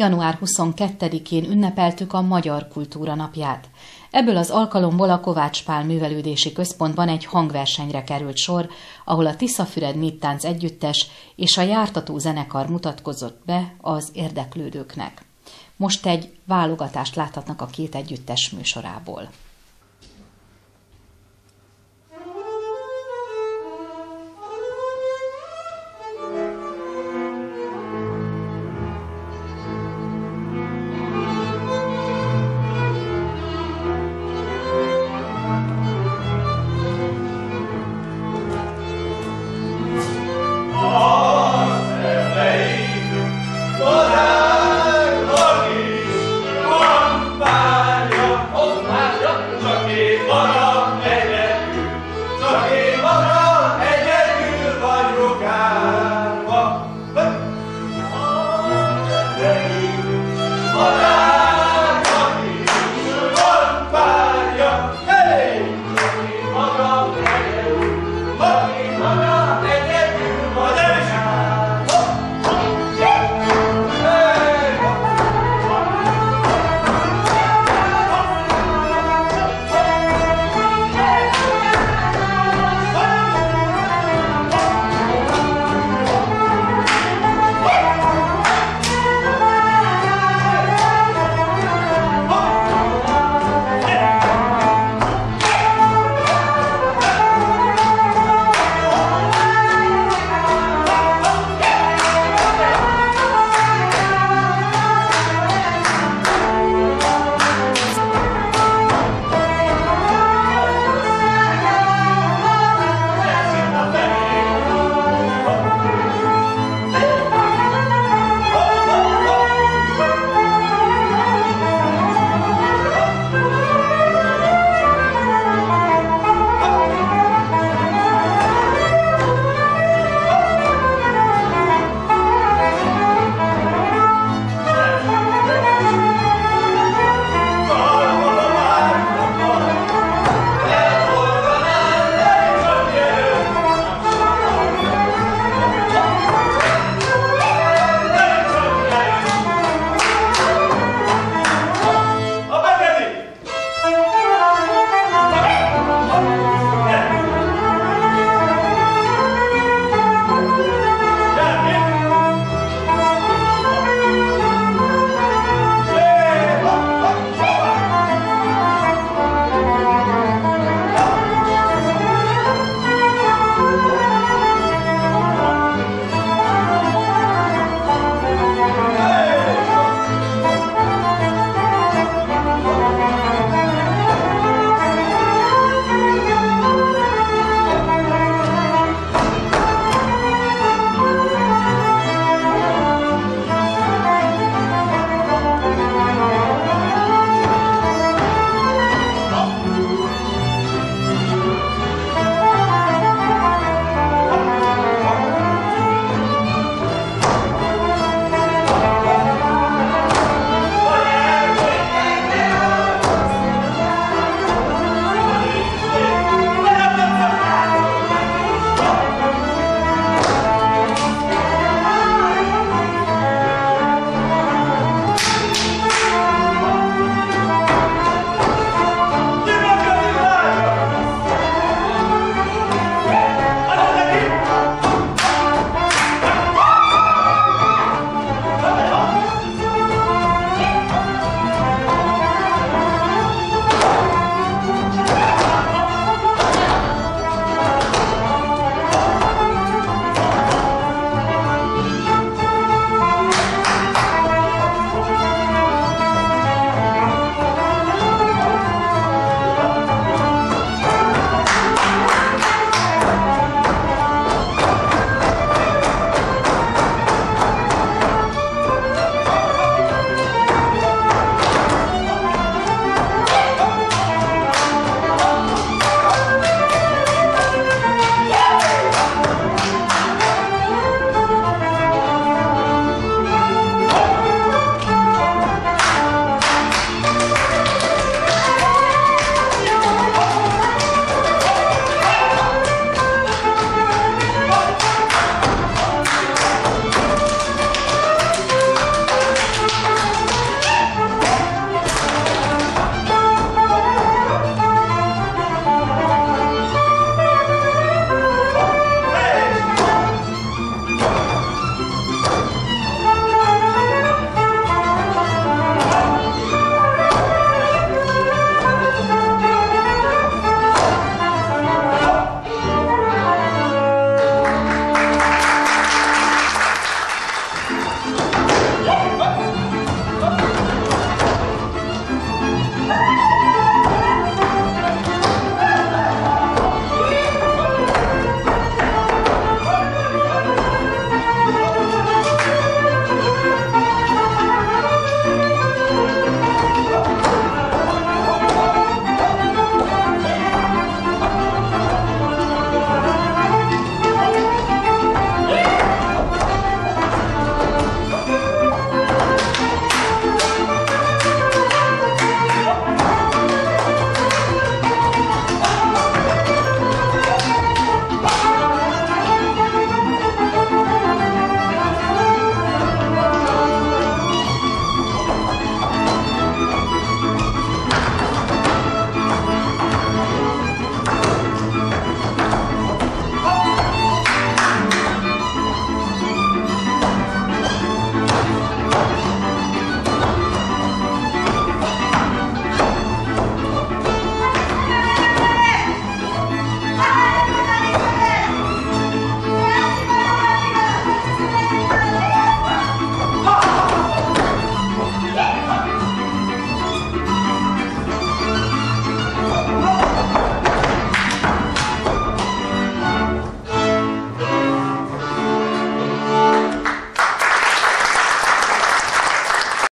január 22-én ünnepeltük a Magyar Kultúra Napját. Ebből az alkalomból a Kovács Pál Művelődési Központban egy hangversenyre került sor, ahol a Tiszafüred Néptánc Együttes és a Jártató Zenekar mutatkozott be az érdeklődőknek. Most egy válogatást láthatnak a két együttes műsorából.